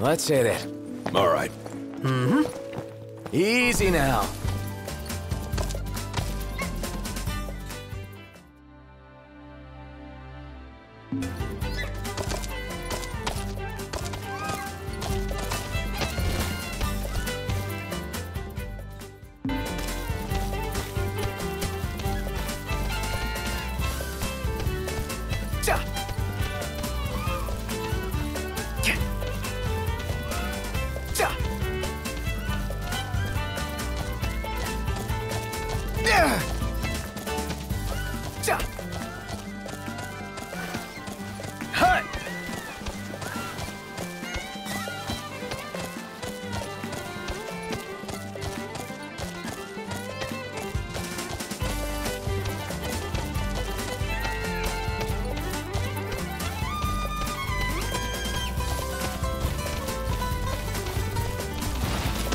Let's hit it. All right. Mm-hmm. Easy now.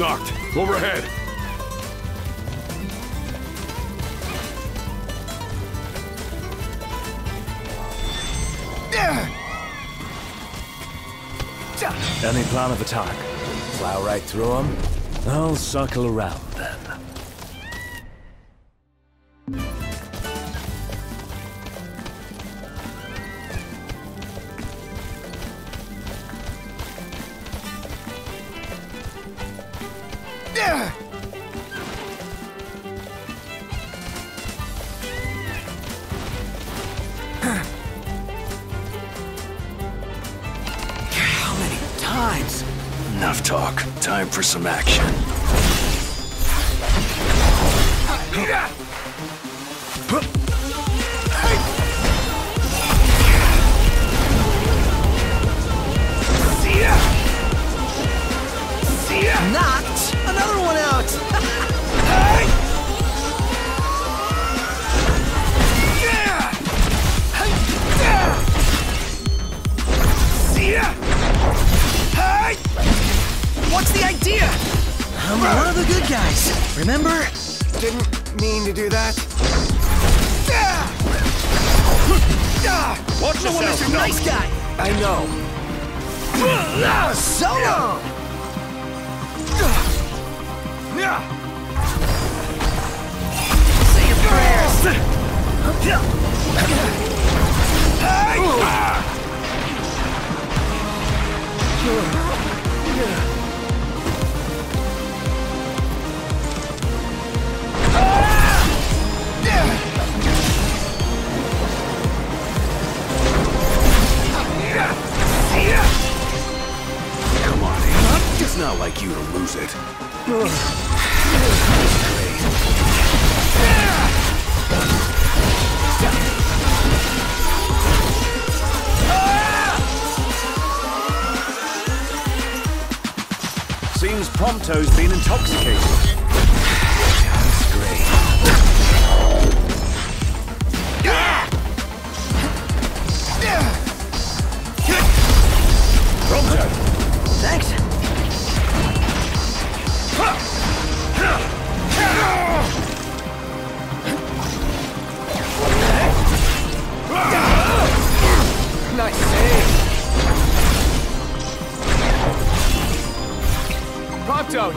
Knocked. Overhead. Any plan of attack? Plow right through them. I'll circle around then. I know. So long. Say your prayers. Come It's not like you to lose it. Seems Prompto's been intoxicated.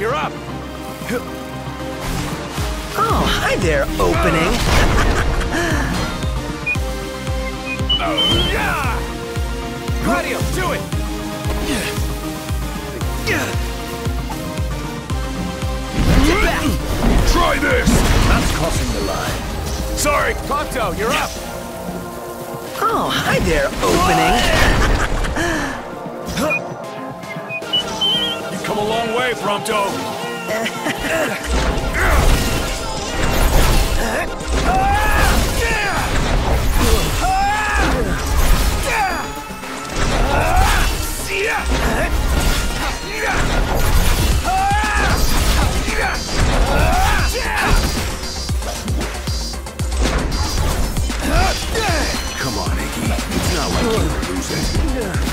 You're up. Oh, hi there, opening. Oh, yeah! Gladio, do it! Get back. Try this! That's crossing the line. Sorry! Prompto, you're up! Oh, hi there, opening. Come a long way, Prompto! Come on, Iggy. It's not like you to lose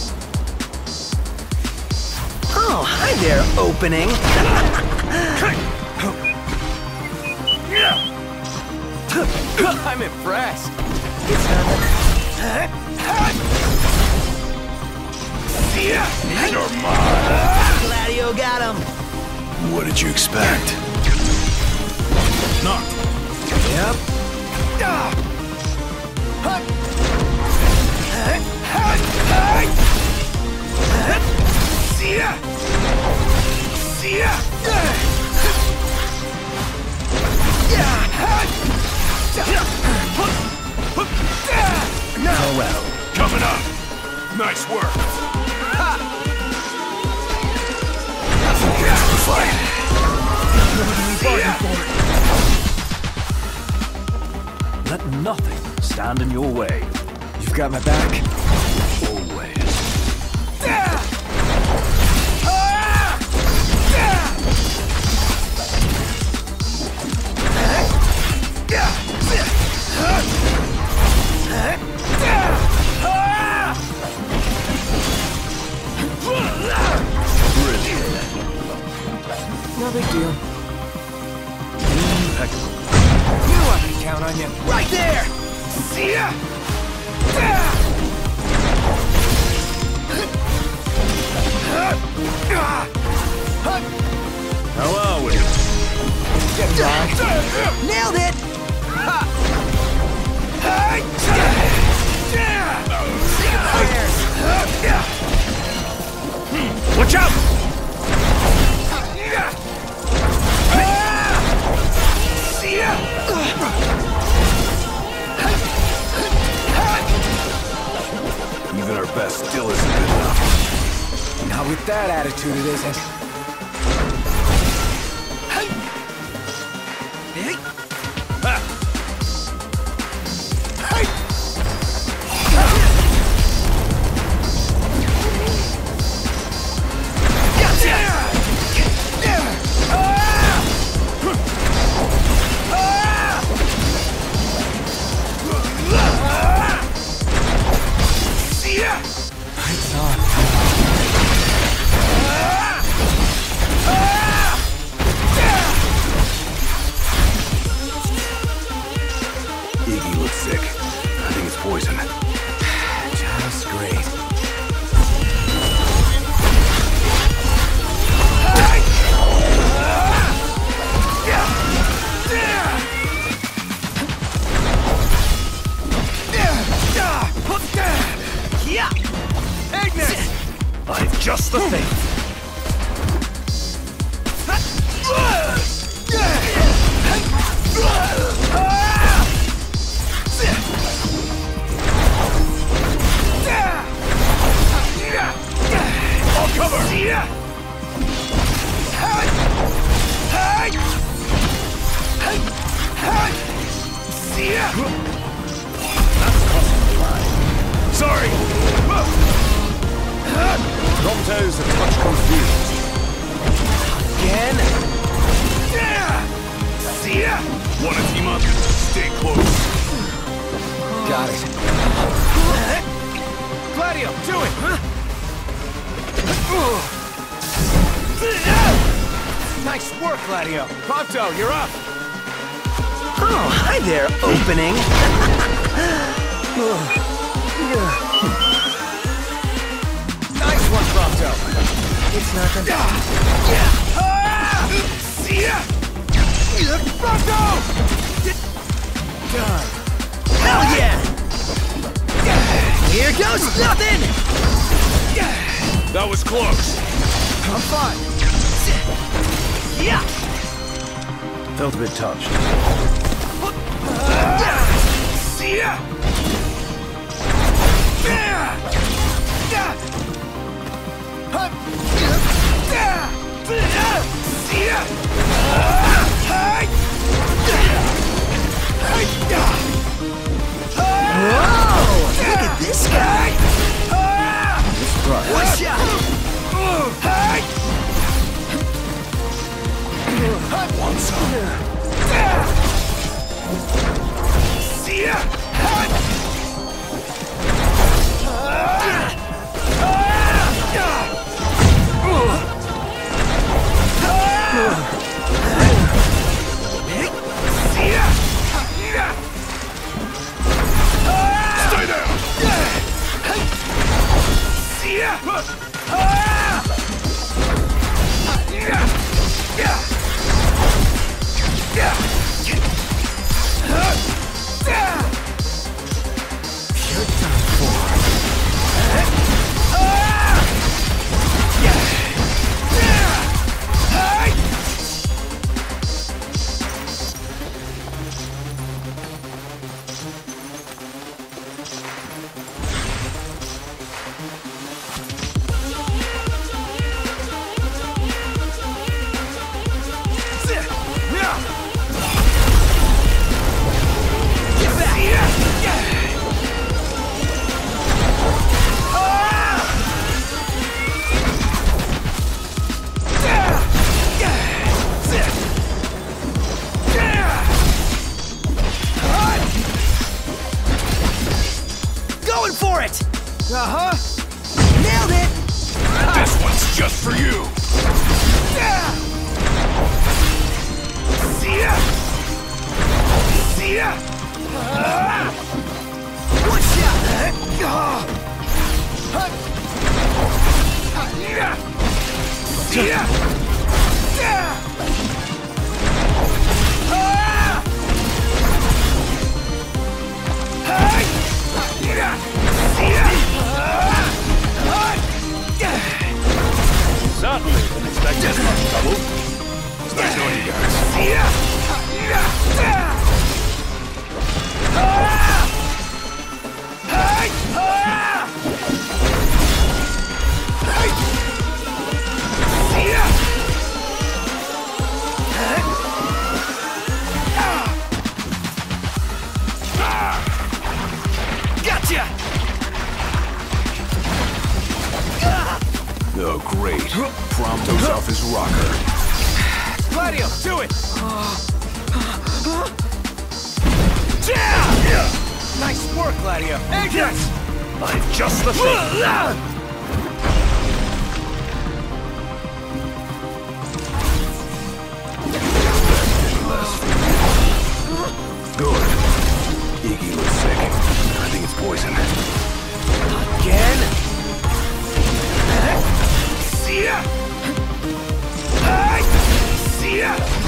Oh, hi there, opening. I'm impressed! It's not You're mine. Gladio got him. What did you expect? Not. Yep. Farewell. Coming up. Nice work. Let nothing stand in your way. You've got my back? No big deal. Impeccable. Knew I could count on you. Right there. See ya! How are we? Getting by. Nailed it. Watch out! Best still isn't good enough. Not with that attitude, it isn't. It's poison. I'll cover! Sorry! Prompto's a touch confused. Again? Yeah! See ya! Wanna team up? Stay close. Got it. Gladio, do it! Nice work, Gladio. Prompto, you're up. Oh, hi there, opening. Nice one, Prompto. It's nothing. Prompto! Done. Hell yeah! Here goes nothing! That was close. I'm fine. Yeah! Felt a bit touched. See ya! See ya! Whoa! Look at this guy! Watch out! See ya! For it! Uh-huh. Nailed it! This one's just for you! See ya! See ya! Watch out! See ya! Certainly his rocker. Gladio, do it! Yeah! Nice work, Gladio. Yes! I've just the thing. Good. Iggy looks sick. I think it's poison. Again? See ya! See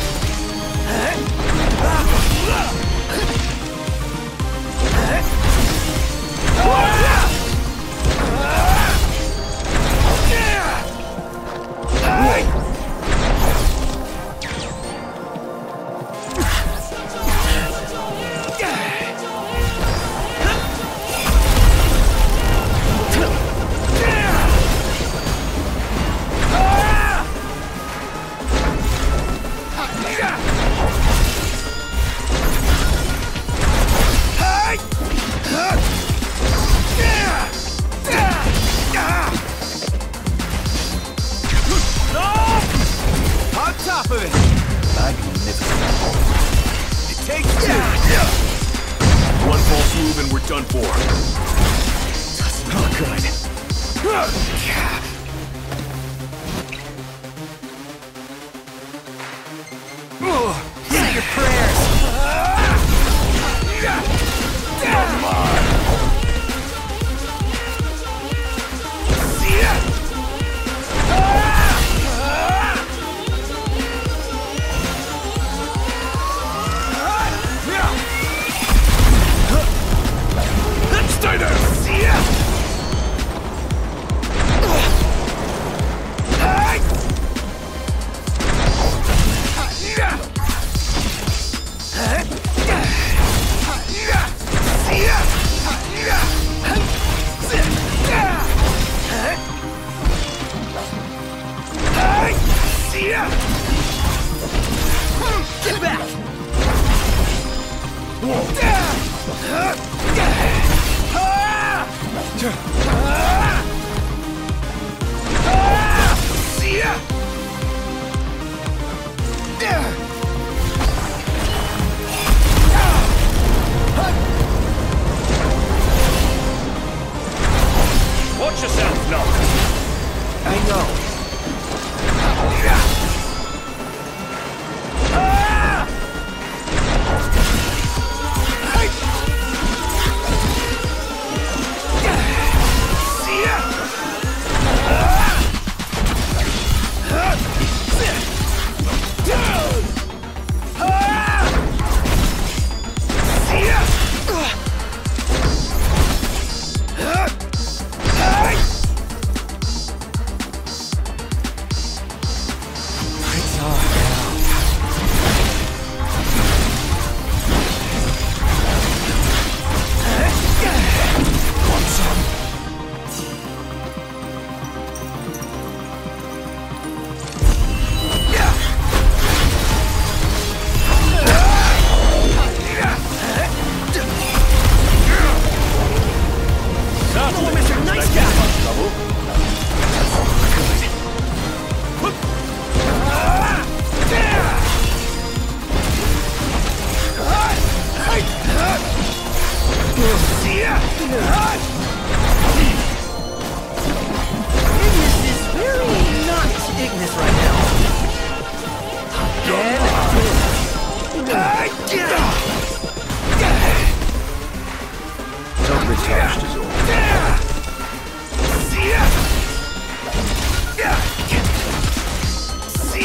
Touched is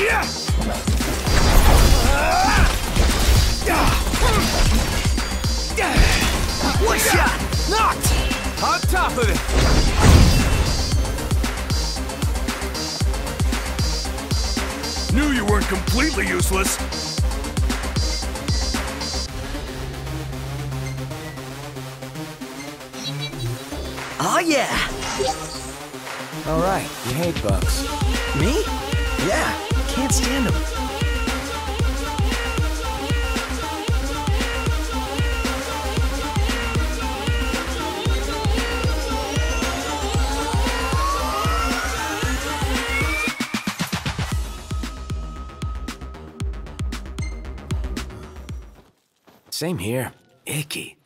ya! One shot! Knocked! On top of it. Knew you weren't completely useless. Oh yeah! All right, you hate bugs. Me? Yeah, can't stand them. Same here. Icky.